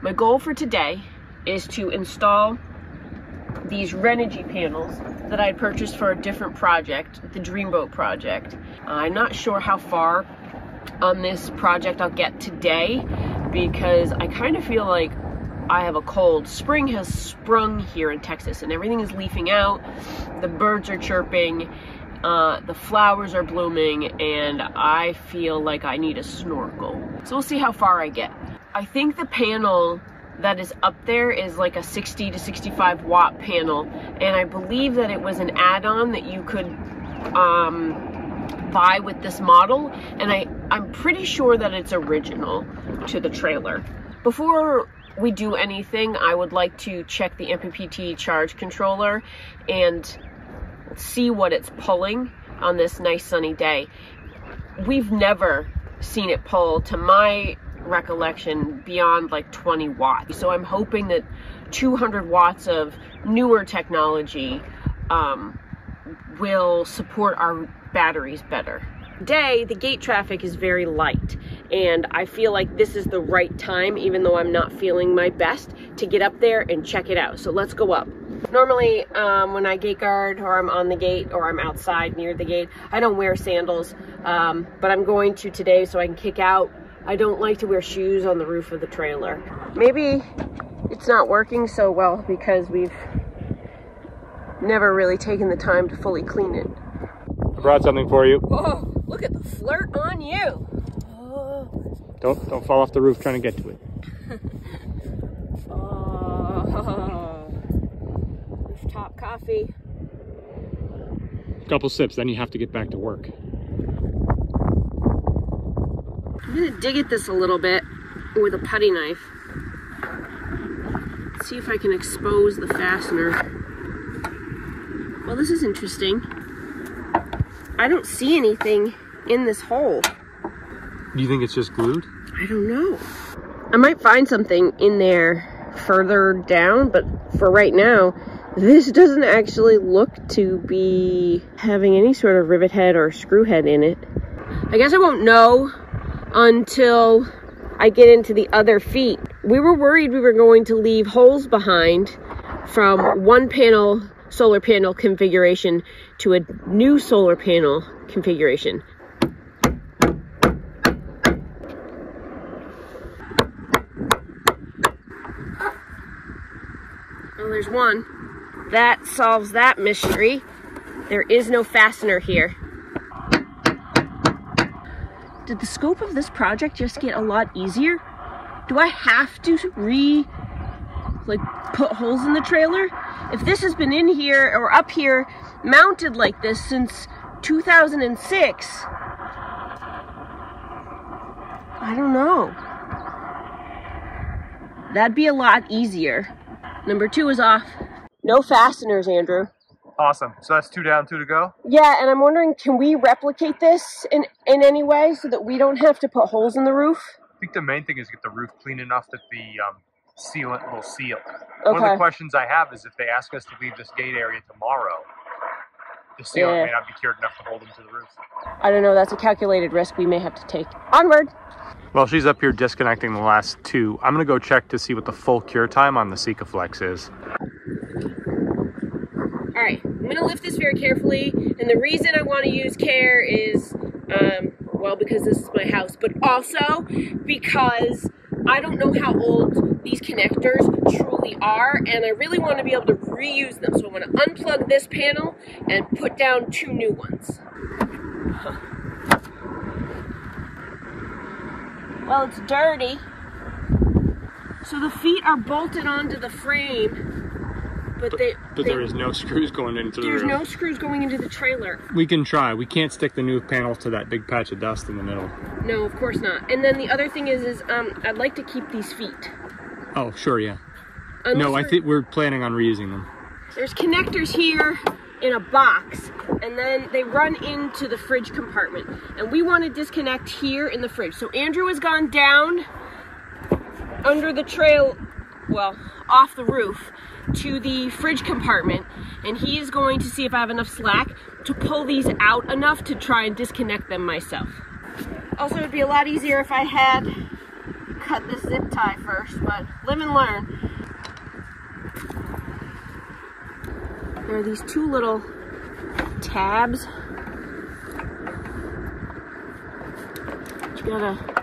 My goal for today is to install these Renogy panels that I purchased for a different project, the Dreamboat project. I'm not sure how far on this project I'll get today because I kind of feel like I have a cold. Spring has sprung here in Texas and everything is leafing out. The birds are chirping, uh, the flowers are blooming, and I feel like I need a snorkel. So we'll see how far I get. I think the panel that is up there is like a 60 to 65 watt panel and I believe that it was an add-on that you could um, buy with this model and I, I'm pretty sure that it's original to the trailer. Before we do anything, I would like to check the MPPT charge controller and see what it's pulling on this nice sunny day. We've never seen it pull to my recollection beyond like 20 watts. So I'm hoping that 200 watts of newer technology um, will support our batteries better. Today, the gate traffic is very light, and I feel like this is the right time, even though I'm not feeling my best, to get up there and check it out. So let's go up. Normally, um, when I gate guard or I'm on the gate or I'm outside near the gate, I don't wear sandals, um, but I'm going to today so I can kick out I don't like to wear shoes on the roof of the trailer. Maybe it's not working so well because we've never really taken the time to fully clean it. I brought something for you. Oh, look at the flirt on you. Oh. Don't don't fall off the roof trying to get to it. oh. Rooftop coffee. A couple sips, then you have to get back to work. I'm gonna dig at this a little bit with a putty knife. See if I can expose the fastener. Well, this is interesting. I don't see anything in this hole. Do you think it's just glued? I don't know. I might find something in there further down, but for right now, this doesn't actually look to be having any sort of rivet head or screw head in it. I guess I won't know until I get into the other feet. We were worried we were going to leave holes behind from one panel solar panel configuration to a new solar panel configuration. Well, there's one. That solves that mystery. There is no fastener here. Did the scope of this project just get a lot easier? Do I have to re, like, put holes in the trailer? If this has been in here or up here mounted like this since 2006, I don't know. That'd be a lot easier. Number two is off. No fasteners, Andrew. Awesome. So that's two down, two to go? Yeah, and I'm wondering, can we replicate this in, in any way so that we don't have to put holes in the roof? I think the main thing is get the roof clean enough that the um, sealant will seal. Okay. One of the questions I have is if they ask us to leave this gate area tomorrow, the sealant yeah. may not be cured enough to hold them to the roof. I don't know. That's a calculated risk we may have to take. Onward. Well, she's up here disconnecting the last two. I'm going to go check to see what the full cure time on the Sikaflex is. Right, I'm gonna lift this very carefully, and the reason I wanna use care is, um, well, because this is my house, but also because I don't know how old these connectors truly are, and I really wanna be able to reuse them. So I'm gonna unplug this panel and put down two new ones. Well, it's dirty. So the feet are bolted onto the frame but, they, but they, there is no screws going into the There's no screws going into the trailer. We can try. We can't stick the new panel to that big patch of dust in the middle. No, of course not. And then the other thing is, is um, I'd like to keep these feet. Oh, sure, yeah. Unless no, I think we're planning on reusing them. There's connectors here in a box, and then they run into the fridge compartment. And we want to disconnect here in the fridge. So Andrew has gone down under the trail, well, off the roof, to the fridge compartment and he is going to see if I have enough slack to pull these out enough to try and disconnect them myself. Also, it'd be a lot easier if I had cut this zip tie first, but live and learn. There are these two little tabs. You gotta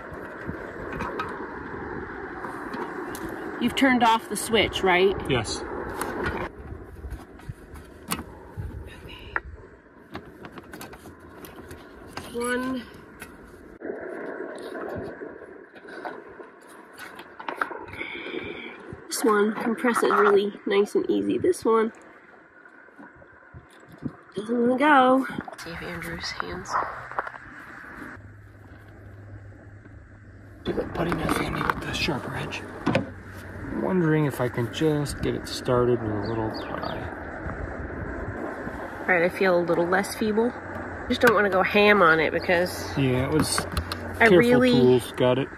You've turned off the switch, right? Yes. Okay. One. This it really nice and easy. This one doesn't want to go. See if Andrew's hands. Do that putty knife handy with the sharper edge wondering if I can just get it started with a little pry. Right, I feel a little less feeble. Just don't want to go ham on it because yeah, it was. I really tools. got it.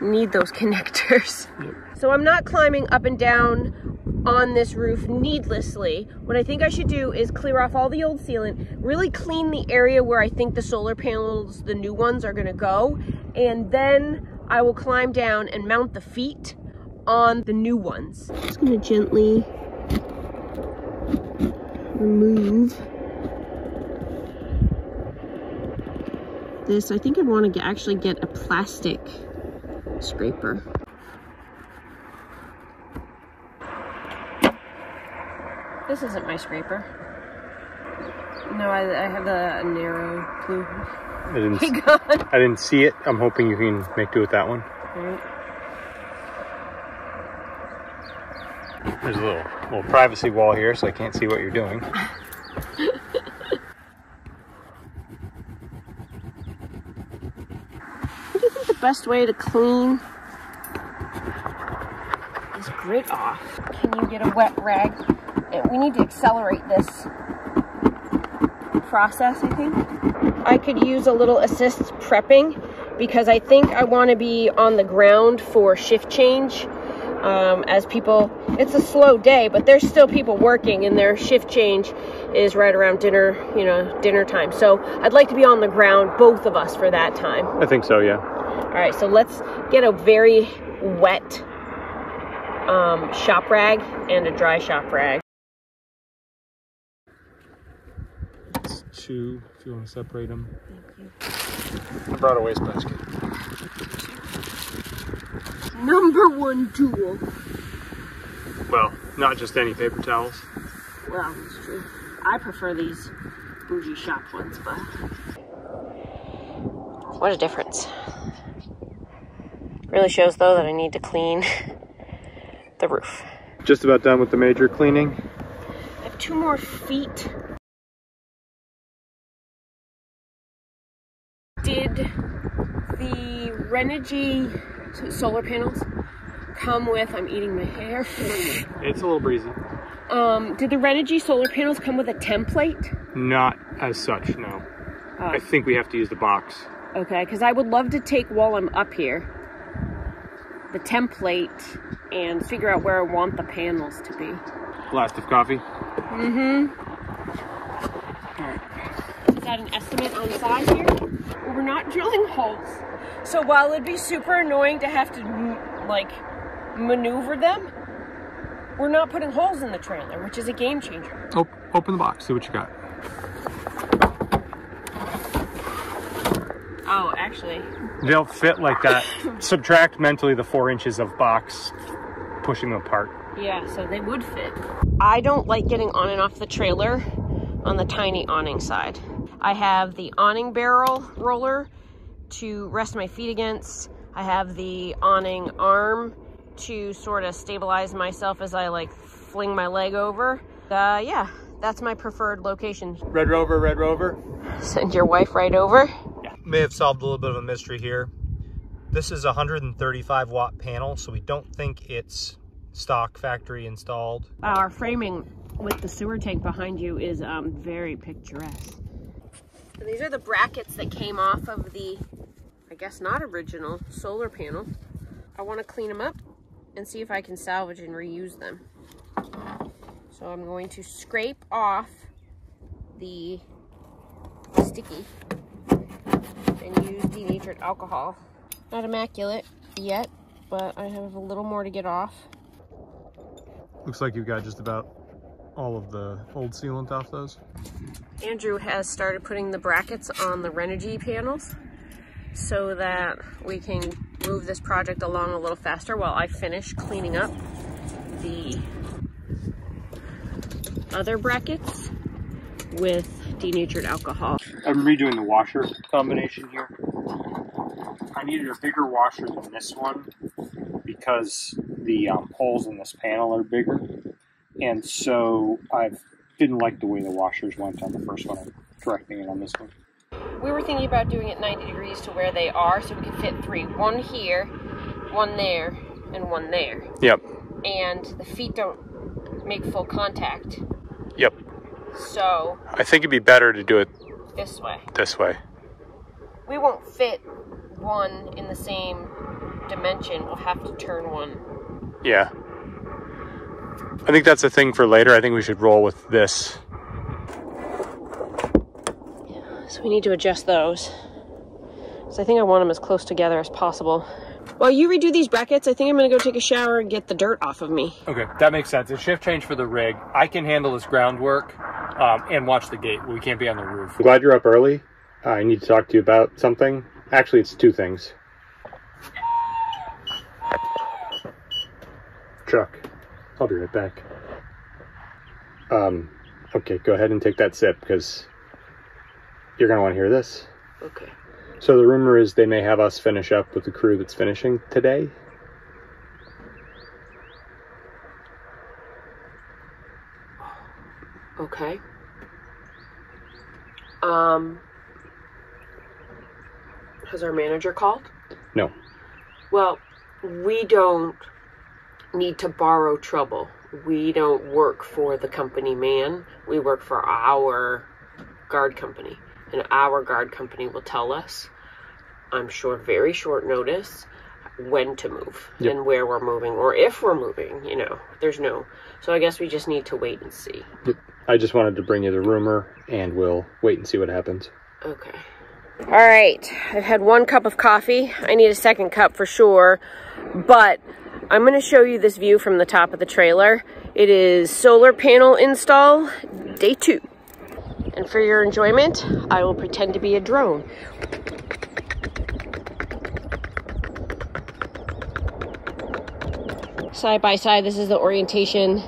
Need those connectors. Yep. So I'm not climbing up and down on this roof needlessly. What I think I should do is clear off all the old sealant, really clean the area where I think the solar panels, the new ones, are gonna go, and then I will climb down and mount the feet on the new ones. Just gonna gently remove this. I think I want to actually get a plastic scraper. This isn't my scraper. No, I, I have a, narrow blue. I didn't, I didn't see it. I'm hoping you can make do with that one. There's a little, little privacy wall here, so I can't see what you're doing. what do you think the best way to clean this grit off? Can you get a wet rag? We need to accelerate this process, I think. I could use a little assist prepping because I think I want to be on the ground for shift change um, as people, it's a slow day, but there's still people working and their shift change is right around dinner, you know, dinner time. So I'd like to be on the ground, both of us, for that time. I think so, yeah. All right, so let's get a very wet um, shop rag and a dry shop rag. Two if you want to separate them. Thank you. I brought a waste basket number one tool. Well, not just any paper towels. Well, that's true. I prefer these bougie shop ones, but what a difference. Really shows though that I need to clean the roof. Just about done with the major cleaning. I have two more feet. Did the Renogy solar panels come with, I'm eating my hair. It's a little breezy. Um, did the Renogy solar panels come with a template? Not as such, no. Uh, I think we have to use the box. Okay, because I would love to take while I'm up here the template and figure out where I want the panels to be. Blast of coffee? Mm-hmm. Is that an estimate on size here? We're not drilling holes. So while it'd be super annoying to have to like maneuver them, we're not putting holes in the trailer, which is a game changer. Oh, open the box, see what you got. Oh, actually. They'll fit like that. Subtract mentally the four inches of box, pushing them apart. Yeah, so they would fit. I don't like getting on and off the trailer on the tiny awning side. I have the awning barrel roller to rest my feet against. I have the awning arm to sort of stabilize myself as I like fling my leg over. Uh, yeah, that's my preferred location. Red Rover, Red Rover. Send your wife right over. Yeah. May have solved a little bit of a mystery here. This is a 135 watt panel, so we don't think it's stock factory installed. Our framing with the sewer tank behind you is um, very picturesque. And these are the brackets that came off of the, I guess not original, solar panel. I want to clean them up and see if I can salvage and reuse them. So I'm going to scrape off the sticky and use denatured alcohol. Not immaculate, yet, but I have a little more to get off. Looks like you've got just about all of the old sealant off those. Andrew has started putting the brackets on the Renogy panels so that we can move this project along a little faster while I finish cleaning up the other brackets with denatured alcohol. I'm redoing the washer combination here. I needed a bigger washer than this one because the um, holes in this panel are bigger. And so I didn't like the way the washers went on the first one. I'm correcting it on this one. We were thinking about doing it 90 degrees to where they are so we could fit three. One here, one there, and one there. Yep. And the feet don't make full contact. Yep. So I think it'd be better to do it this way. This way. We won't fit one in the same dimension. We'll have to turn one. Yeah. I think that's a thing for later. I think we should roll with this. So we need to adjust those. So I think I want them as close together as possible. While you redo these brackets, I think I'm gonna go take a shower and get the dirt off of me. Okay, that makes sense. A shift change for the rig. I can handle this groundwork um, and watch the gate. We can't be on the roof. I'm glad you're up early. I need to talk to you about something. Actually, it's two things. Chuck, I'll be right back. Um, okay, go ahead and take that sip because you're going to want to hear this. Okay. So the rumor is they may have us finish up with the crew that's finishing today. Okay. Um, has our manager called? No. Well, we don't need to borrow trouble. We don't work for the company man. We work for our guard company. And our guard company will tell us, I'm sure, very short notice, when to move yep. and where we're moving or if we're moving. You know, there's no. So I guess we just need to wait and see. Yep. I just wanted to bring you the rumor and we'll wait and see what happens. Okay. All right, I've had one cup of coffee. I need a second cup for sure, but I'm gonna show you this view from the top of the trailer. It is solar panel install, day two. And for your enjoyment, I will pretend to be a drone. Side by side, this is the orientation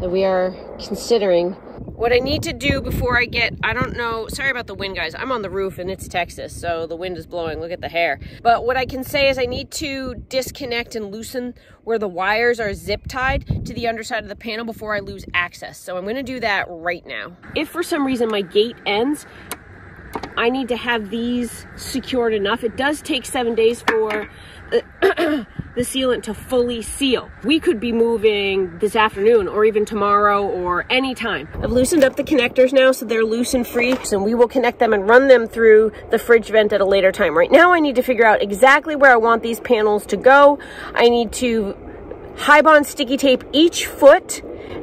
that we are considering what I need to do before I get, I don't know, sorry about the wind guys, I'm on the roof and it's Texas, so the wind is blowing, look at the hair. But what I can say is I need to disconnect and loosen where the wires are zip tied to the underside of the panel before I lose access. So I'm gonna do that right now. If for some reason my gate ends, I need to have these secured enough. It does take seven days for the sealant to fully seal. We could be moving this afternoon or even tomorrow or anytime. I've loosened up the connectors now so they're loose and free and we will connect them and run them through the fridge vent at a later time. Right now I need to figure out exactly where I want these panels to go. I need to high bond sticky tape each foot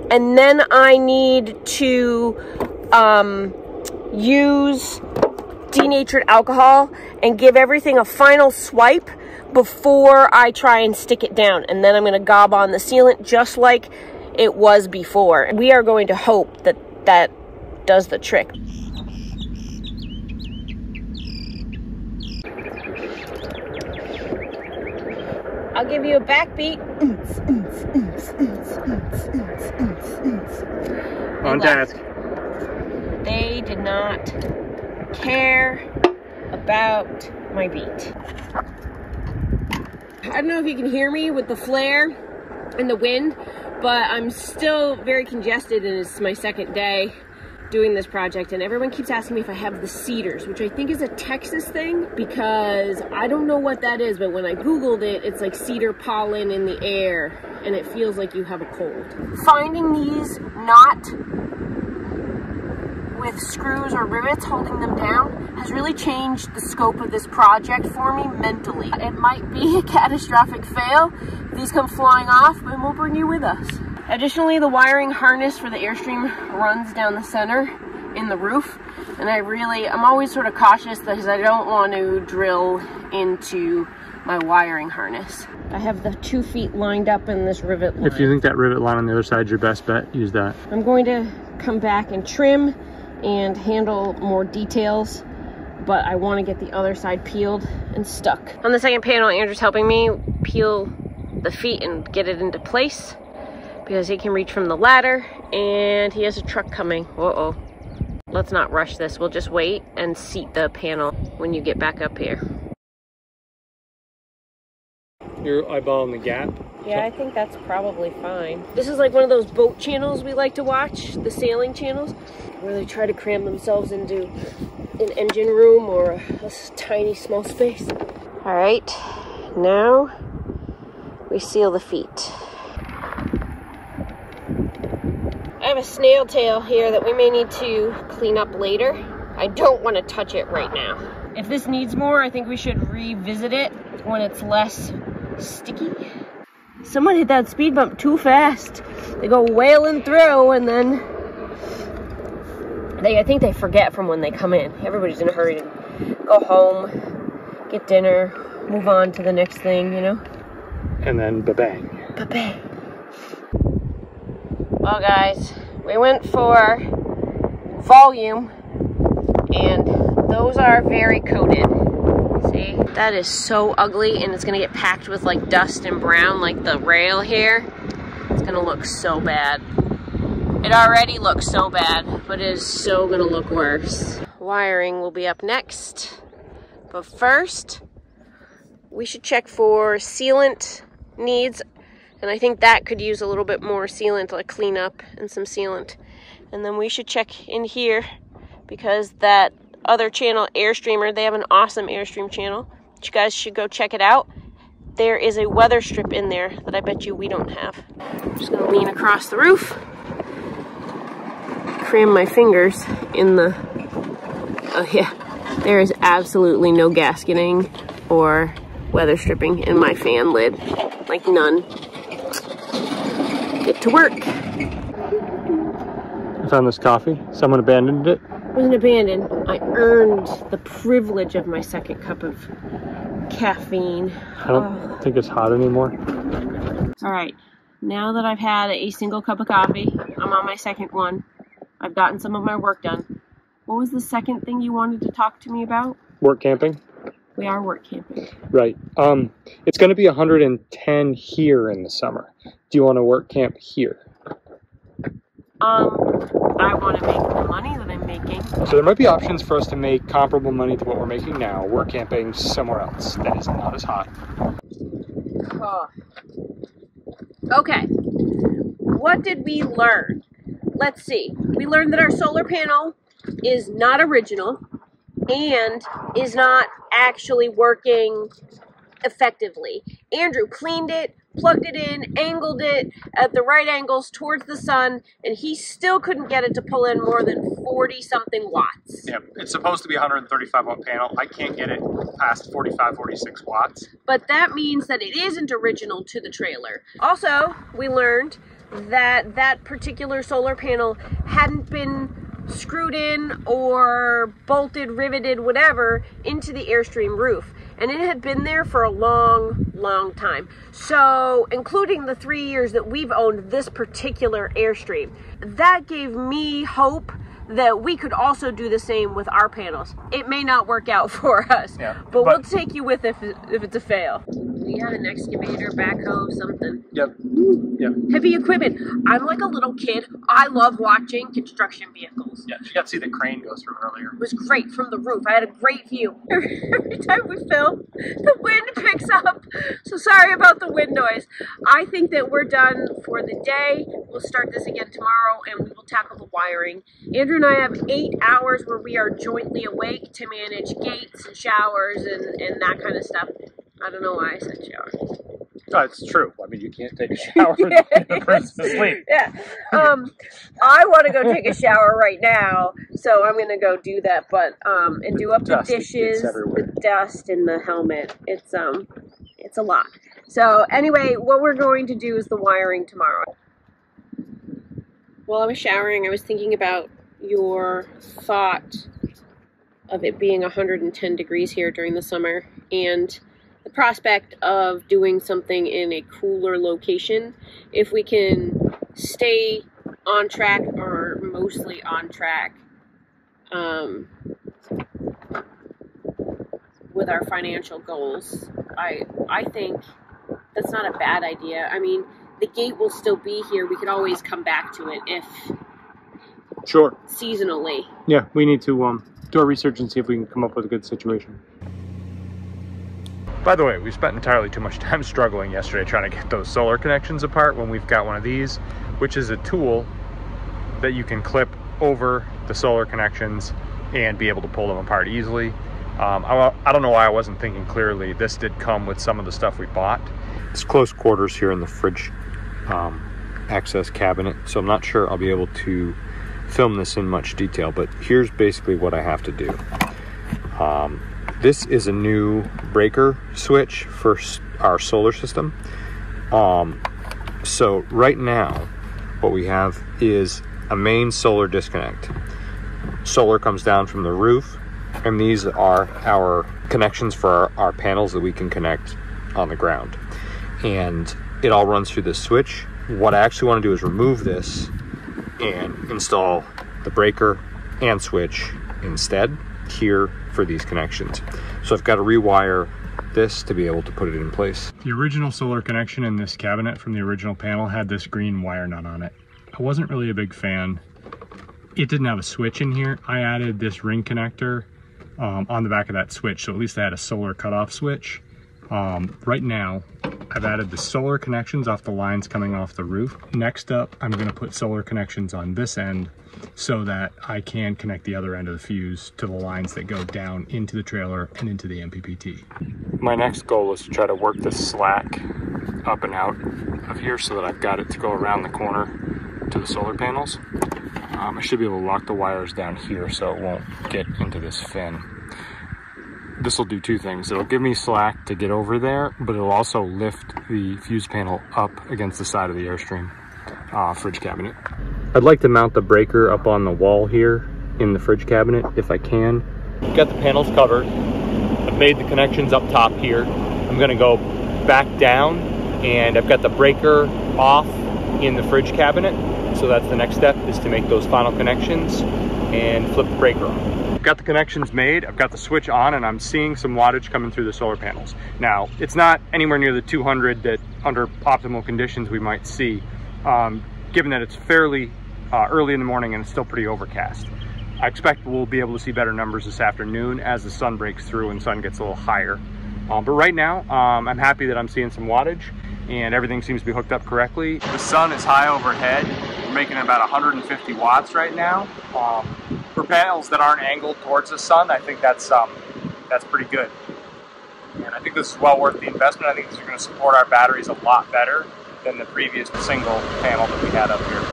and then I need to um, use denatured alcohol and give everything a final swipe before I try and stick it down. And then I'm going to gob on the sealant just like it was before. We are going to hope that that does the trick. I'll give you a backbeat. On task. They did not care about my beat. I don't know if you can hear me with the flare and the wind, but I'm still very congested and it's my second day doing this project and everyone keeps asking me if I have the cedars, which I think is a Texas thing because I don't know what that is, but when I Googled it, it's like cedar pollen in the air and it feels like you have a cold. Finding these not with screws or rivets holding them down has really changed the scope of this project for me mentally. It might be a catastrophic fail. These come flying off, and we'll bring you with us. Additionally, the wiring harness for the Airstream runs down the center in the roof. And I really, I'm always sort of cautious because I don't want to drill into my wiring harness. I have the two feet lined up in this rivet line. If you think that rivet line on the other side is your best bet, use that. I'm going to come back and trim and handle more details, but I want to get the other side peeled and stuck. On the second panel, Andrew's helping me peel the feet and get it into place because he can reach from the ladder and he has a truck coming. Uh-oh. Let's not rush this. We'll just wait and seat the panel when you get back up here. You're eyeballing the gap? Yeah, I think that's probably fine. This is like one of those boat channels we like to watch, the sailing channels, where they try to cram themselves into an engine room or a, a tiny small space. All right, now we seal the feet. I have a snail tail here that we may need to clean up later. I don't want to touch it right now. If this needs more, I think we should revisit it when it's less sticky. Someone hit that speed bump too fast. They go wailing through and then they I think they forget from when they come in. Everybody's in a hurry to go home, get dinner, move on to the next thing, you know? And then ba-bang. Ba-bang. Well guys, we went for volume and those are very coated. See, that is so ugly and it's gonna get packed with like dust and brown like the rail here. It's gonna look so bad. It already looks so bad, but it is so gonna look worse. Wiring will be up next. But first, we should check for sealant needs. And I think that could use a little bit more sealant, like cleanup and some sealant. And then we should check in here because that other channel, Airstreamer. They have an awesome Airstream channel. You guys should go check it out. There is a weather strip in there that I bet you we don't have. I'm just gonna lean across the roof, cram my fingers in the, oh yeah, there is absolutely no gasketing or weather stripping in my fan lid, like none. Get to work. I found this coffee. Someone abandoned it wasn't abandoned. I earned the privilege of my second cup of caffeine. I don't oh. think it's hot anymore. All right, now that I've had a single cup of coffee, I'm on my second one. I've gotten some of my work done. What was the second thing you wanted to talk to me about? Work camping. We are work camping. Right. Um, it's going to be 110 here in the summer. Do you want to work camp here? Um, I want to make the money that making. So there might be options for us to make comparable money to what we're making now. We're camping somewhere else that is not as hot. Oh. Okay. What did we learn? Let's see. We learned that our solar panel is not original and is not actually working effectively. Andrew cleaned it, plugged it in, angled it at the right angles towards the sun, and he still couldn't get it to pull in more than 40 something watts. Yeah, it's supposed to be 135 watt panel. I can't get it past 45, 46 watts. But that means that it isn't original to the trailer. Also, we learned that that particular solar panel hadn't been screwed in or bolted, riveted, whatever, into the Airstream roof and it had been there for a long, long time. So, including the three years that we've owned this particular Airstream, that gave me hope that we could also do the same with our panels. It may not work out for us, yeah, but, but, we'll take you with if, if it's a fail. We had an excavator, backhoe, something. Yep. Yep. Heavy equipment. I'm like a little kid. I love watching construction vehicles. Yeah, you got to see the crane go through earlier. It was great from the roof. I had a great view. Every time we film, the wind picks up. So sorry about the wind noise. I think that we're done for the day. We'll start this again tomorrow and we will tackle the wiring. Andrew and I have eight hours where we are jointly awake to manage gates and showers and, and that kind of stuff. I don't know why I said shower. Oh, it's true. I mean, you can't take a shower yeah. the person's asleep. Yeah. Um, I want to go take a shower right now, so I'm going to go do that. But um, and do up the, the dishes, the dust, and the helmet. It's um, it's a lot. So anyway, what we're going to do is the wiring tomorrow. While I was showering, I was thinking about your thought of it being 110 degrees here during the summer and the prospect of doing something in a cooler location. If we can stay on track or mostly on track um, with our financial goals, I I think that's not a bad idea. I mean, the gate will still be here. We could always come back to it if sure seasonally. Yeah, we need to um, do our research and see if we can come up with a good situation. By the way, we spent entirely too much time struggling yesterday trying to get those solar connections apart when we've got one of these, which is a tool that you can clip over the solar connections and be able to pull them apart easily. Um, I, I, don't know why I wasn't thinking clearly. This did come with some of the stuff we bought. It's close quarters here in the fridge um, access cabinet, so I'm not sure I'll be able to film this in much detail, but here's basically what I have to do. Um, this is a new breaker switch for our solar system. Um, so right now, what we have is a main solar disconnect. Solar comes down from the roof, and these are our connections for our, our panels that we can connect on the ground. And it all runs through this switch. What I actually want to do is remove this and install the breaker and switch instead here for these connections. So I've got to rewire this to be able to put it in place. The original solar connection in this cabinet from the original panel had this green wire nut on it. I wasn't really a big fan. It didn't have a switch in here. I added this ring connector um, on the back of that switch, so at least I had a solar cutoff switch. Um, right now, I've added the solar connections off the lines coming off the roof. Next up, I'm gonna put solar connections on this end so that I can connect the other end of the fuse to the lines that go down into the trailer and into the MPPT. My next goal is to try to work this slack up and out of here so that I've got it to go around the corner to the solar panels. Um, I should be able to lock the wires down here so it won't get into this fin. This will do two things. It'll give me slack to get over there, but it'll also lift the fuse panel up against the side of the Airstream uh, fridge cabinet. I'd like to mount the breaker up on the wall here in the fridge cabinet if I can. Got the panels covered. I've made the connections up top here. I'm gonna go back down and I've got the breaker off in the fridge cabinet. So that's the next step is to make those final connections and flip the breaker on. I've got the connections made, I've got the switch on and I'm seeing some wattage coming through the solar panels. Now, it's not anywhere near the 200 that under optimal conditions we might see, um, given that it's fairly uh, early in the morning and it's still pretty overcast. I expect we'll be able to see better numbers this afternoon as the sun breaks through and sun gets a little higher. Um, but right now, um, I'm happy that I'm seeing some wattage and everything seems to be hooked up correctly. The sun is high overhead. We're making about 150 watts right now. Um, for panels that aren't angled towards the sun, I think that's um, that's pretty good. And I think this is well worth the investment. I think this is going to support our batteries a lot better than the previous single panel that we had up here.